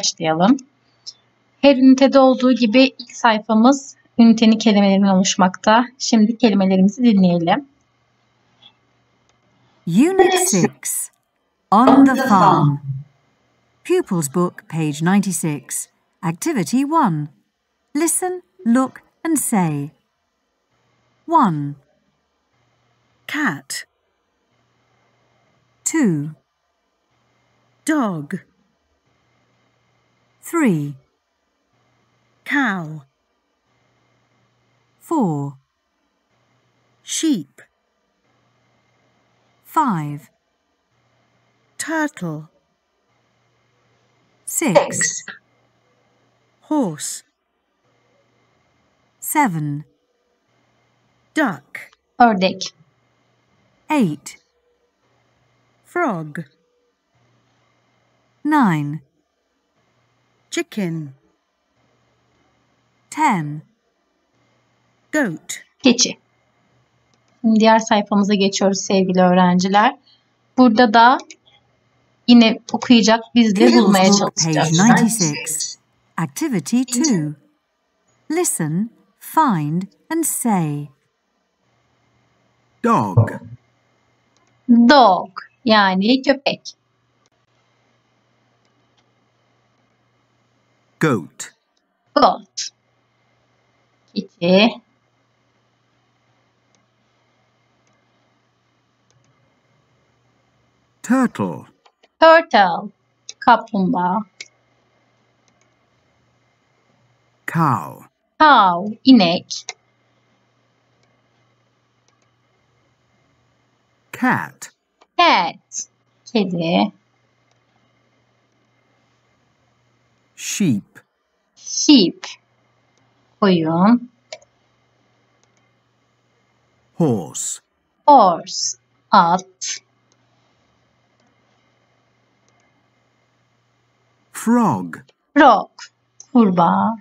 başlayalım. Her ünitede olduğu gibi ilk sayfamız ünitenin kelimelerinden oluşmakta. Şimdi kelimelerimizi dinleyelim. Unit 6 On the Farm. Pupils Book, page 96. Activity 1. Listen, look, and say. 1, cat, 2, dog, 3, cow, 4, sheep, 5, turtle, 6, horse, 7, duck, Ördek, 8, frog, 9, chicken, 10, goat, keçi. Şimdi diğer sayfamıza geçiyoruz sevgili öğrenciler. Burada da yine okuyacak biz de bulmaya Book, page çalışacağız. 96. Activity 2. Listen, find, and say. dog, Dog yani köpek. Goat, Goat. Keçi. turtle, Turtle. Kaplumbağa. cow, Cow. inek. cat, Cat. Kedi. Sheep, Sheep. Koyun. horse, Horse. At. frog, Frog. Kurbağa.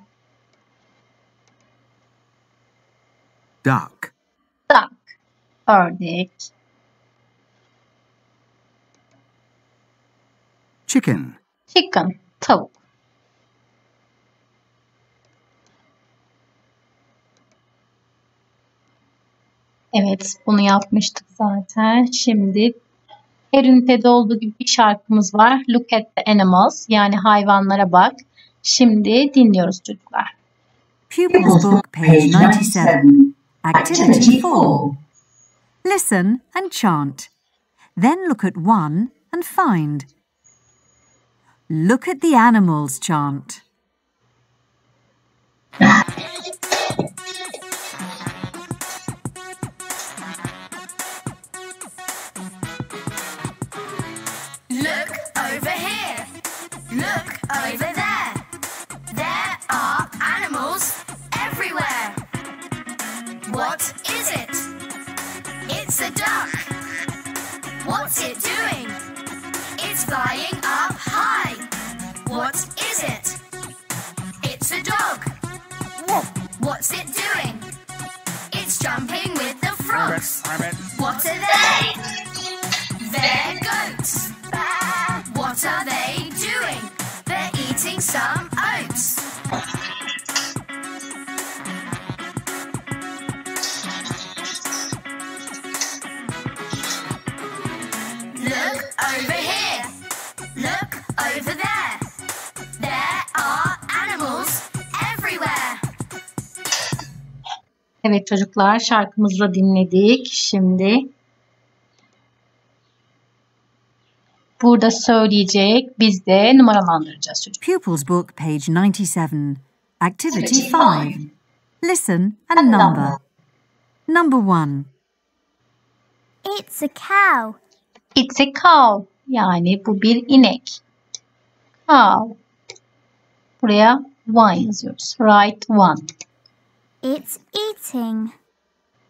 duck, Duck. Ördek. chicken, Chicken. Tavuk. Evet, bunu yapmıştık zaten. Şimdi her ünitede olduğu gibi bir şarkımız var. Look at the animals, yani hayvanlara bak. Şimdi dinliyoruz çocuklar. Pupils Book, page 97. Activity 4. Listen and chant. Then look at one and find. Look at the animals chant. What is it? It's a duck. What's it doing? It's flying up high. What is it? It's a dog. What's it doing? It's jumping with the frogs. What are they? They're Evet çocuklar, şarkımızı da dinledik. Şimdi burada söyleyecek, biz de numaralandıracağız çocuk. Pupils Book, page 97. Activity 5. Listen and number. Number 1, It's a cow. It's a cow. Yani bu bir inek. Cow. Buraya one yazıyoruz. Write one. It's eating.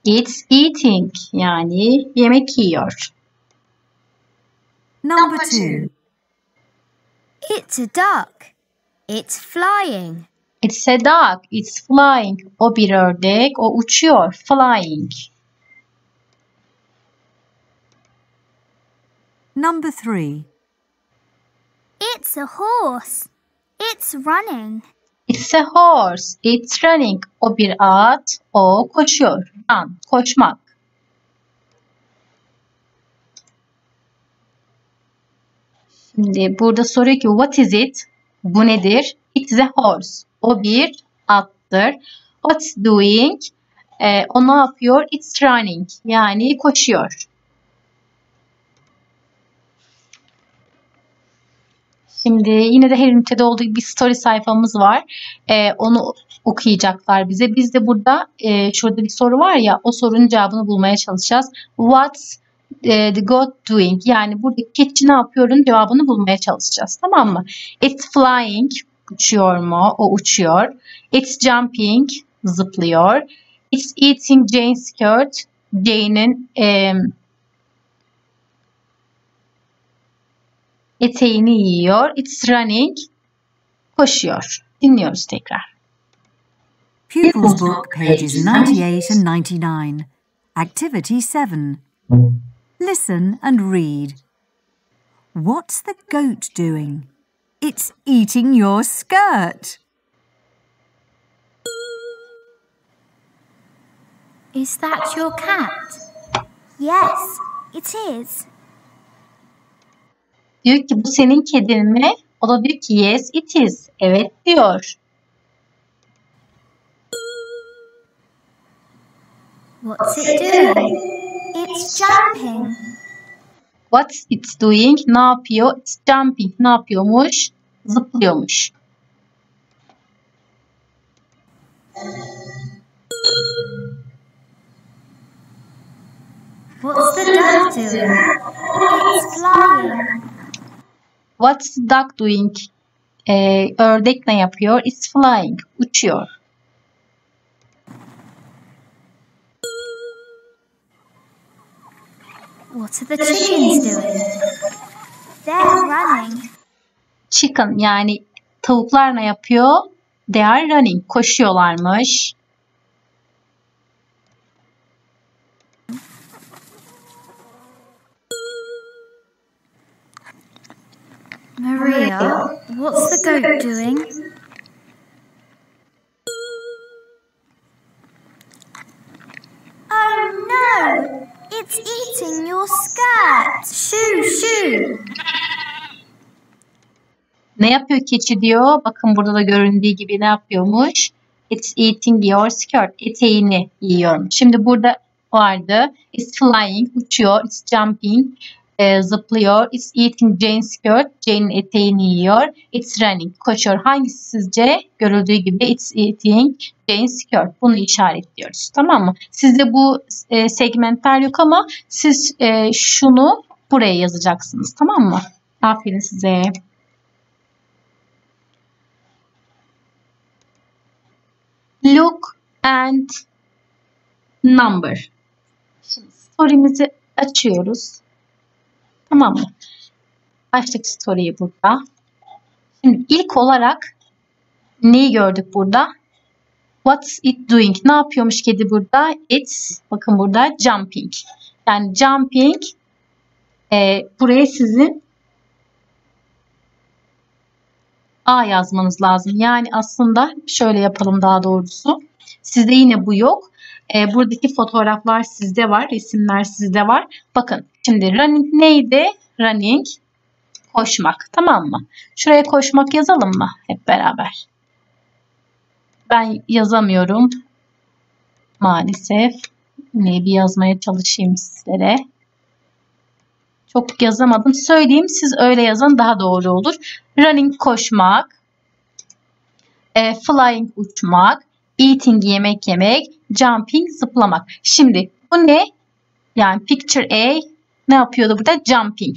It's eating. Yani yemek yiyor. number 2, It's a duck. It's flying. It's a duck. It's flying. O bir ördek. O uçuyor. Flying. number 3, It's a horse. It's running. It's a horse. It's running. O bir at. O koşuyor. Run. Koşmak. Şimdi burada soruyor ki what is it? Bu nedir? It's a horse. O bir attır. What's doing? Ee, o ne yapıyor? It's running. Yani koşuyor. Şimdi yine de her ünitede olduğu bir story sayfamız var. Ee, onu okuyacaklar bize. Biz de burada e, şurada bir soru var ya o sorunun cevabını bulmaya çalışacağız. What's e, the goat doing? Yani burada keçi ne yapıyorun cevabını bulmaya çalışacağız. Tamam mı? It's flying. Uçuyor mu? O uçuyor. It's jumping. Zıplıyor. It's eating Jane's skirt. Jane'in e, eteğini yiyor. It's running. Koşuyor. Dinliyoruz tekrar. Pupils Book, pages 98 and 99. Activity 7. Listen and read. What's the goat doing? It's eating your skirt. Is that your cat? Yes, it is. Diyor ki bu senin kedin mi? O da diyor ki yes it is. Evet diyor. What's it doing? It's jumping. What's it doing? Ne yapıyor? It's jumping. Ne yapıyormuş? Zıplıyormuş. What's the duck doing? It's flying. What's the duck doing? Ee, ördek ne yapıyor? It's flying. Uçuyor. What are the chickens doing? They're running. Chicken yani tavuklar ne yapıyor? They are running. Koşuyorlarmış. Maria, what's the goat doing? Oh no! It's eating your skirt. Shoo, shoo. Ne yapıyor keçi diyor. Bakın burada da göründüğü gibi ne yapıyormuş? It's eating your skirt. Eteğini yiyor. Şimdi burada vardı. It's flying. Uçuyor. It's jumping. E, zıplıyor. It's eating Jane's skirt. Jane'in eteğini yiyor. It's running. Koşuyor. Hangisi sizce? Görüldüğü gibi it's eating Jane's skirt. Bunu işaretliyoruz. Tamam mı? Sizde bu e, segmentler yok ama siz e, şunu buraya yazacaksınız. Tamam mı? Aferin size. Look and number. Şimdi story'mizi açıyoruz. Tamam mı? Açtık story'yi burada. Şimdi ilk olarak neyi gördük burada? What's it doing? Ne yapıyormuş kedi burada? It's, bakın burada jumping. Yani jumping e, buraya sizin A yazmanız lazım. Yani aslında şöyle yapalım daha doğrusu. Sizde yine bu yok. E, buradaki fotoğraflar sizde var. Resimler sizde var. Bakın şimdi running neydi? Running koşmak. Tamam mı? Şuraya koşmak yazalım mı? Hep beraber. Ben yazamıyorum. Maalesef. Yine bir yazmaya çalışayım sizlere. Çok yazamadım. Söyleyeyim siz öyle yazın daha doğru olur. Running koşmak. E, flying uçmak. Eating yemek yemek. Jumping zıplamak. Şimdi bu ne? Yani picture A ne yapıyordu burada? Jumping.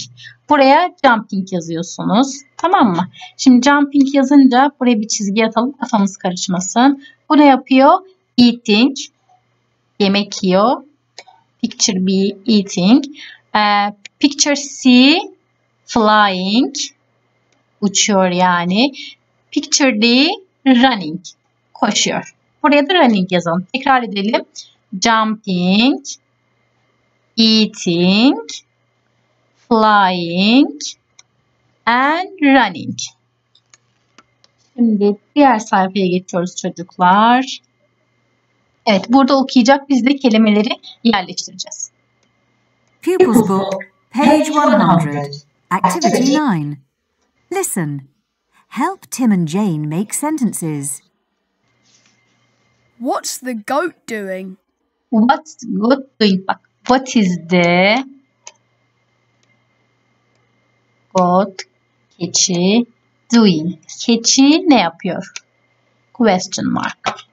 Buraya jumping yazıyorsunuz. Tamam mı? Şimdi jumping yazınca buraya bir çizgi atalım kafamız karışmasın. Bu ne yapıyor? Eating. Yemek yiyor. Picture B eating. Ee, picture C flying. Uçuyor yani. Picture D running. Koşuyor. Buraya da running yazalım. Tekrar edelim. Jumping. Eating. Flying. And running. Şimdi diğer sayfaya geçiyoruz çocuklar. Evet burada okuyacak biz de kelimeleri yerleştireceğiz. Pupils Book, page 100. Activity 9. Listen. Help Tim and Jane make sentences. What's the goat doing? What's good doing? Bak what is the goat keçi doing? Keçi ne yapıyor? Question mark.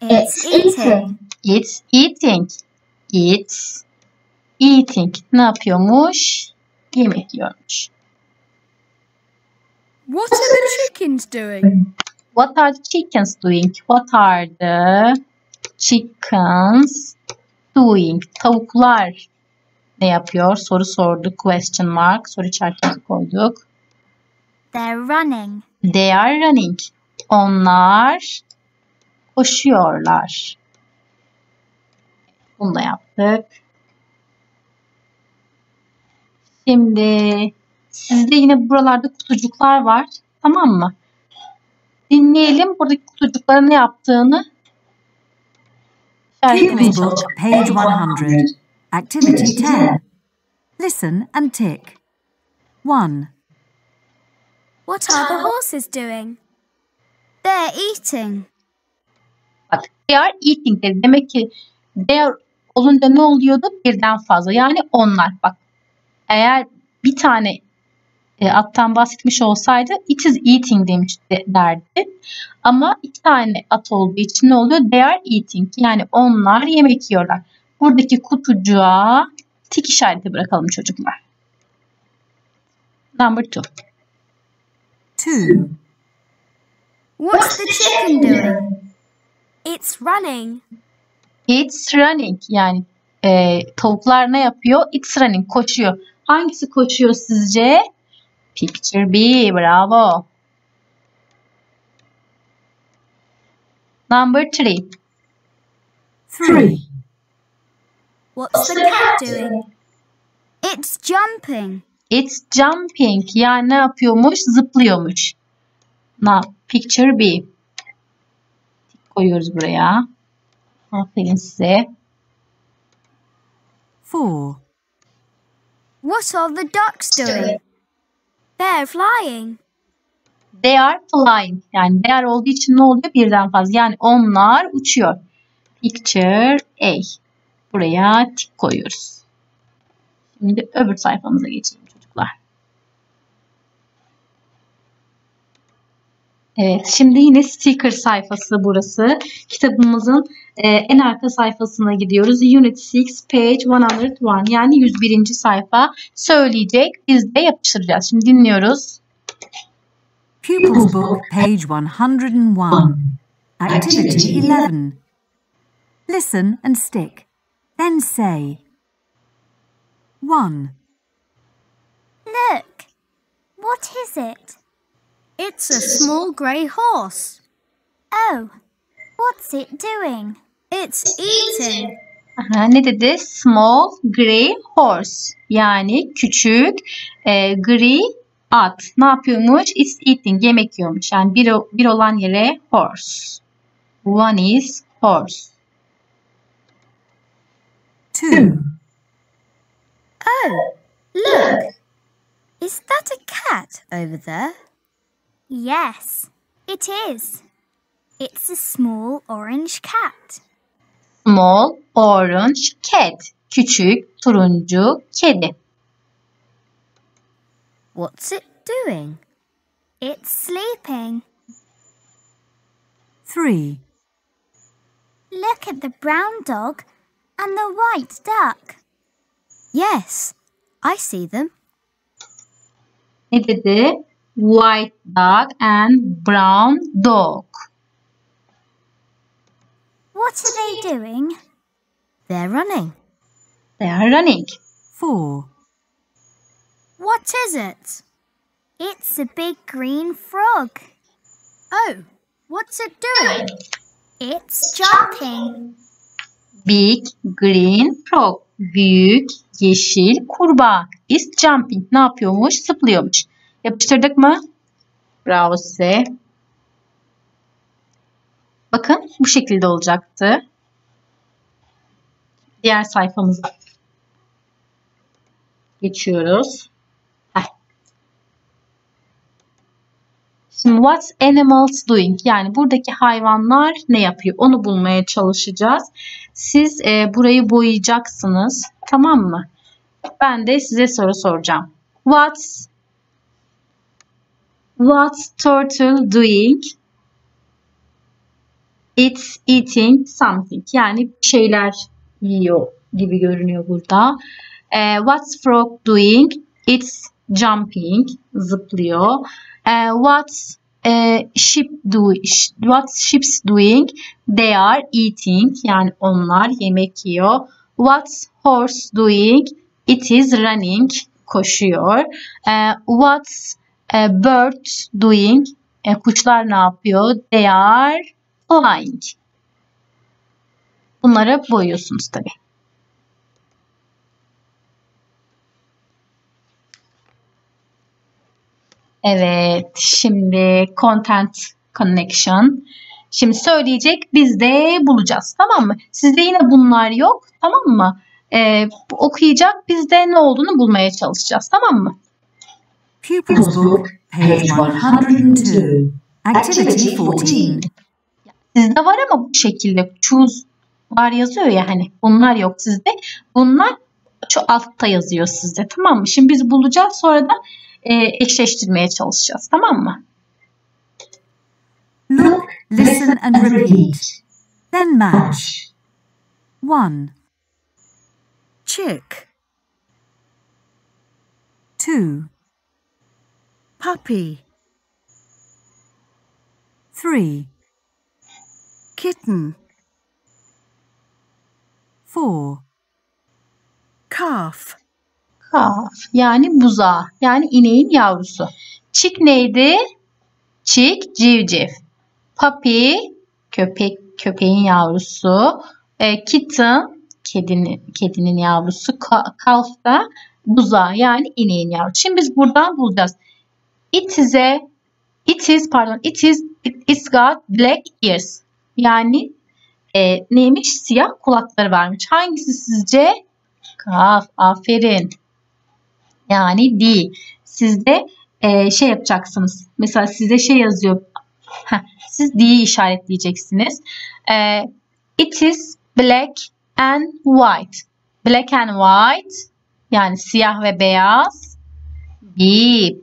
It's eating. It's eating. It's eating. Ne yapıyormuş? Yemek yiyormuş. What are the chickens doing? What are the chickens doing? What are the chickens doing? Tavuklar ne yapıyor? Soru sorduk. Question mark. Soru işaretini koyduk. They're running. They are running. Onlar koşuyorlar. Bunu da yaptık. Şimdi sizde yine buralarda kutucuklar var. Tamam mı? Dinleyelim buradaki kutucukların ne yaptığını. Pupils Book, page 100. Activity 10. Listen and tick. 1. What are the horses doing? They're eating. Bak they are eating dedi. Demek ki they are olunca ne oluyordu? Birden fazla. Yani onlar. Bak eğer bir tane e, attan bahsetmiş olsaydı it is eating demiş de- derdi. Ama iki tane at olduğu için ne oluyor? They are eating. Yani onlar yemek yiyorlar. Buradaki kutucuğa tik işareti bırakalım çocuklar. Number two. 2. What's the chicken doing? It's running. It's running. Yani e, tavuklar ne yapıyor? It's running. Koşuyor. Hangisi koşuyor sizce? Picture B. Bravo. Number three. 3. What's the cat doing? It's jumping. It's jumping. Yani ne yapıyormuş? Zıplıyormuş. Now, picture B. Tik koyuyoruz buraya. Aferin size. 4. What are the ducks doing? They're flying. They are flying. Yani they are olduğu için ne oluyor? Birden fazla. Yani onlar uçuyor. Picture A. Buraya tik koyuyoruz. Şimdi öbür sayfamıza geçelim çocuklar. Evet, şimdi yine sticker sayfası burası. Kitabımızın e, en arka sayfasına gidiyoruz. Unit 6, page 101. Yani 101. sayfa söyleyecek. Biz de yapıştıracağız. Şimdi dinliyoruz. Pupils Book, page 101. Activity 11. Listen and stick. Then say. 1. Look. What is it? It's a small grey horse. Oh. What's it doing? It's eating. Aha, ne dedi? Small grey horse. Yani küçük e, gri at. Ne yapıyormuş? It's eating. Yemek yiyormuş. Yani bir, o- bir olan yere horse. One is horse. 2. Oh. Look. Is that a cat over there? Yes, it is. It's a small orange cat. Small orange cat. Küçük turuncu kedi. What's it doing? It's sleeping. 3. Look at the brown dog and the white duck. Yes, I see them. Ne dedi? White dog and brown dog. What are they doing? They're running. They are running. 4. What is it? It's a big green frog. Oh, what's it doing? It's jumping. Big green frog. Büyük yeşil kurbağa. Is jumping. Ne yapıyormuş? Zıplıyormuş. Yapıştırdık mı? Bravo size. Bakın bu şekilde olacaktı. Diğer sayfamıza geçiyoruz. Şimdi what's animals doing? Yani buradaki hayvanlar ne yapıyor? Onu bulmaya çalışacağız. Siz e, burayı boyayacaksınız. Tamam mı? Ben de size soru soracağım. What's What's turtle doing? It's eating something. Yani şeyler yiyor gibi görünüyor burada. Uh, what's frog doing? It's jumping. Zıplıyor. Uh, what's uh, sheep do what's sheeps doing? They are eating. Yani onlar yemek yiyor. What's horse doing? It is running. Koşuyor. Uh, what's a bird doing? E, kuşlar ne yapıyor? They are flying. Bunları boyuyorsunuz tabi. Evet, şimdi content connection. Şimdi söyleyecek, biz de bulacağız. Tamam mı? Sizde yine bunlar yok. Tamam mı? Ee, okuyacak, biz de ne olduğunu bulmaya çalışacağız. Tamam mı? Pupils Book, page 102. Activity 14. Sizde var ama bu şekilde choose var yazıyor ya hani bunlar yok sizde. Bunlar şu altta yazıyor sizde tamam mı? Şimdi biz bulacağız sonra da e, eşleştirmeye çalışacağız tamam mı? Look, listen and repeat. Then match. 1, chick, 2, puppy, 3, kitten, 4, calf, Calf yani buzağı yani ineğin yavrusu. Chick neydi? Chick civciv. Puppy köpek köpeğin yavrusu. E, kitten kedinin kedinin yavrusu. Calf da buzağı yani ineğin yavrusu. Şimdi biz buradan bulacağız. It is a it is pardon it is it, it's got black ears. Yani e, neymiş? Siyah kulakları varmış. Hangisi sizce? Kaf. Aferin. Yani D. Siz de e, şey yapacaksınız. Mesela size şey yazıyor. Heh, siz D'yi işaretleyeceksiniz. E, it is black and white. Black and white yani siyah ve beyaz. B.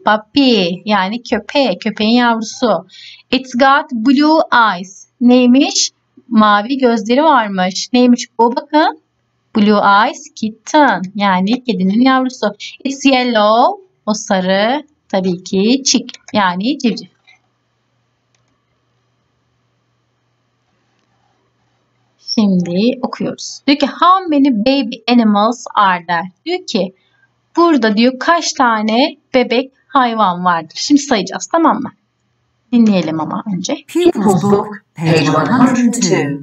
Puppy yani köpeği. Köpeğin yavrusu. It's got blue eyes. Neymiş? Mavi gözleri varmış. Neymiş bu? Bakın. Blue eyes kitten yani kedinin yavrusu. It's yellow o sarı tabii ki chick yani civciv. Şimdi okuyoruz. Diyor ki how many baby animals are there? Diyor ki burada diyor kaç tane bebek hayvan vardır? Şimdi sayacağız tamam mı? Dinleyelim ama önce. Pupils Book, page 102.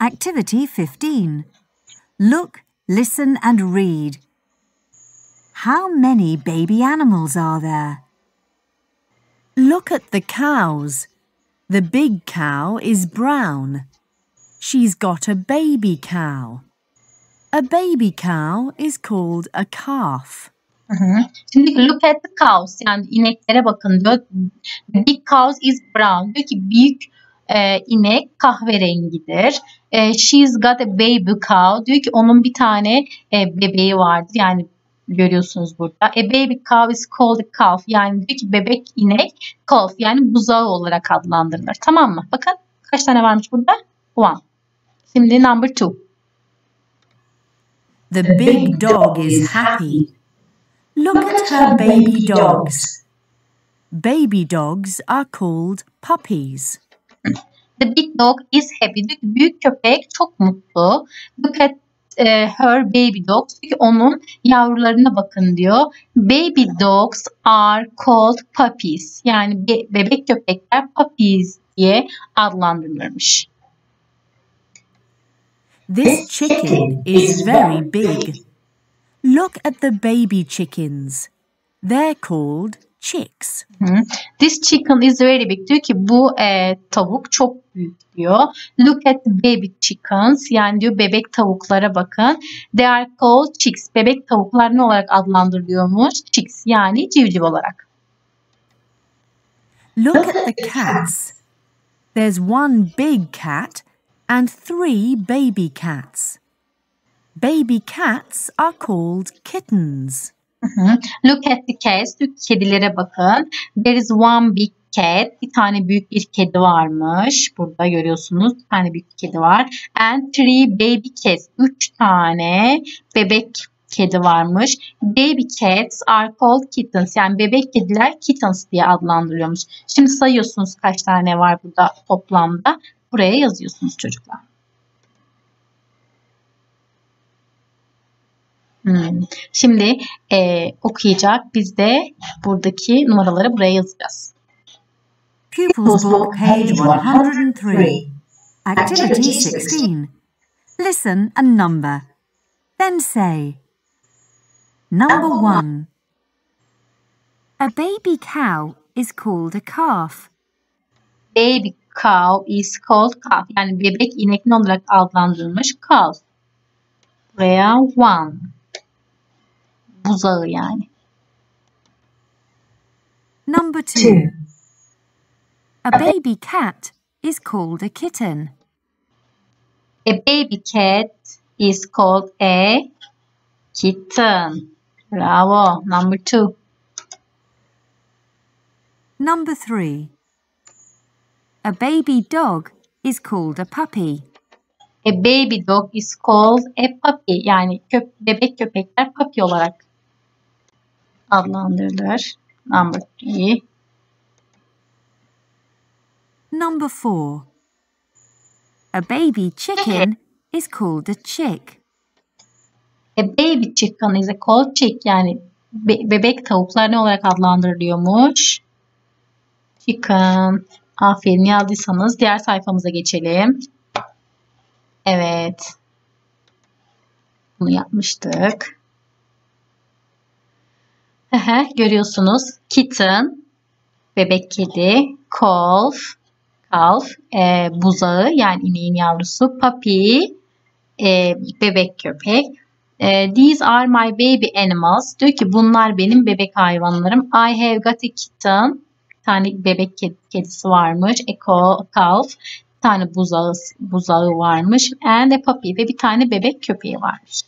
Activity 15. Look, listen and read. How many baby animals are there? Look at the cows. The big cow is brown. She's got a baby cow. A baby cow is called a calf. Şimdi look at the cows yani ineklere bakın diyor. Big cows is brown. Diyor ki büyük e, inek kahverengidir. E, she's got a baby cow. Diyor ki onun bir tane e, bebeği vardır. Yani görüyorsunuz burada. A baby cow is called a calf. Yani diyor ki bebek inek calf yani buzağı olarak adlandırılır. Tamam mı? Bakın kaç tane varmış burada? One. Şimdi number two. The big dog is happy. Look at her baby dogs. Baby dogs are called puppies. The big dog is happy. Büyük köpek çok mutlu. Look at e, her baby dogs. Ki onun yavrularına bakın diyor. Baby dogs are called puppies. Yani be- bebek köpekler puppies diye adlandırılırmış. This chicken is very big. Look at the baby chickens. They're called chicks. This chicken is very big. Diyor ki bu e, tavuk çok büyük diyor. Look at the baby chickens. Yani diyor bebek tavuklara bakın. They are called chicks. Bebek tavuklar ne olarak adlandırılıyormuş? Chicks yani civciv olarak. Look at the cats. There's one big cat and three baby cats. Baby cats are called kittens. Look at the cats. Ki kedilere bakın. There is one big cat. Bir tane büyük bir kedi varmış. Burada görüyorsunuz. Bir tane büyük kedi var. And three baby cats. Üç tane bebek kedi varmış. Baby cats are called kittens. Yani bebek kediler kittens diye adlandırıyormuş. Şimdi sayıyorsunuz kaç tane var burada toplamda. Buraya yazıyorsunuz çocuklar. Hmm. Şimdi e, okuyacak. Biz de buradaki numaraları buraya yazacağız. Pupils Book, page 103. Activity 16. Listen and number. Then say. Number 1. A baby cow is called a calf. Baby cow is called calf. Yani bebek inek ne olarak adlandırılmış? Calf. Buraya one. Buzağı yani. Number 2. A baby cat is called a kitten. A baby cat is called a kitten. Bravo. Number two. Number 3. A baby dog is called a puppy. A baby dog is called a puppy. Yani köp bebek köpekler puppy olarak adlandırılır. Number three. Number 4. A baby chicken is called a chick. A baby chicken is a called chick. Yani be- bebek tavuklar ne olarak adlandırılıyormuş? Chicken. Aferin yazdıysanız diğer sayfamıza geçelim. Evet. Bunu yapmıştık. Görüyorsunuz. Kitten, bebek kedi, calf, calf, e, buzağı yani ineğin yavrusu, puppy, e, bebek köpek. E, these are my baby animals. Diyor ki bunlar benim bebek hayvanlarım. I have got a kitten. Tane bebek ked- kedisi varmış. A co- calf. Bir tane buzağı, buzağı varmış. And a puppy ve bir tane bebek köpeği varmış.